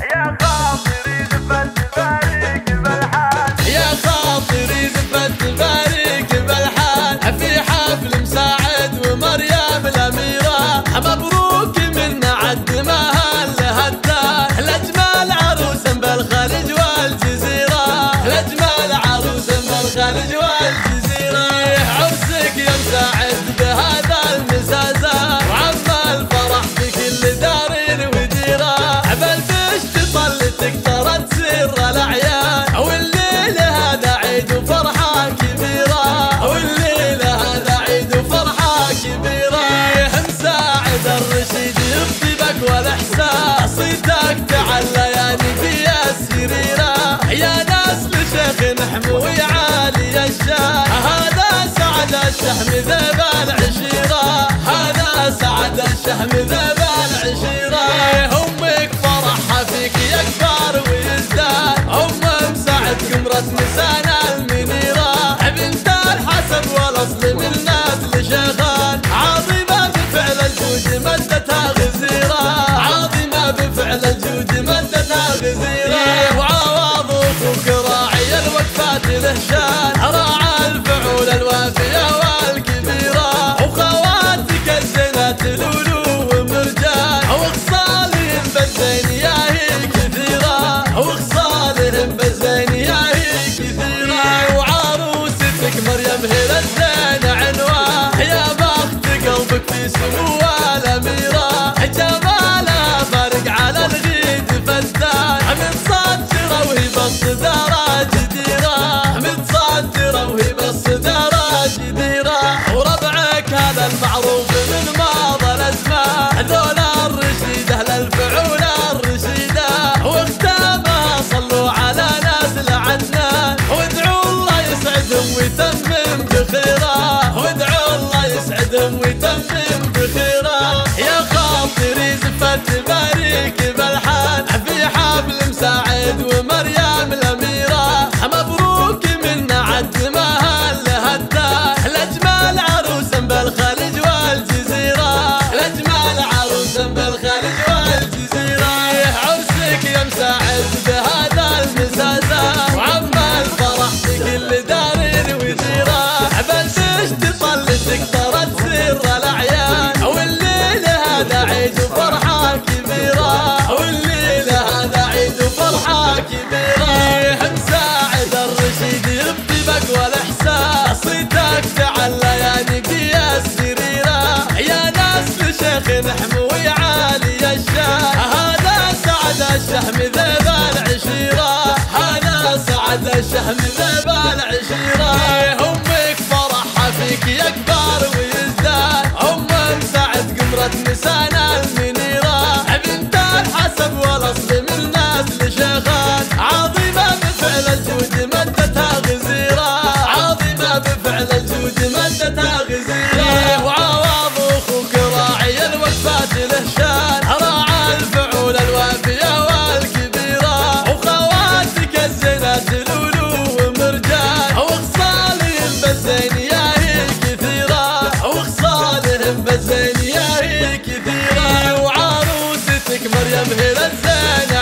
Yeah, الشهم ذاب العشيرة هذا سعد الشهم ذاب العشيرة أمك فرحة فيك يكبر ويزداد أم سعد قمرة نسان المنيرة. بنت الحسن والأصل من نسل شغال عظيمة بفعل الجود مدتها غزيرة. عظيمة بفعل الجود مدتها غزيرة. وعواض وكراعي الوقفات لهشان. ولا ميرة جمالها فارق على الغيد فزان متصدرة وهي بالصدارة جديرة. متصدرة وهي to الشيخ حموي عالي الشاه. هذا سعد الشهم ذبال عشيرة. هذا سعد الشهم ذبال عشيرة. بهلا الزاني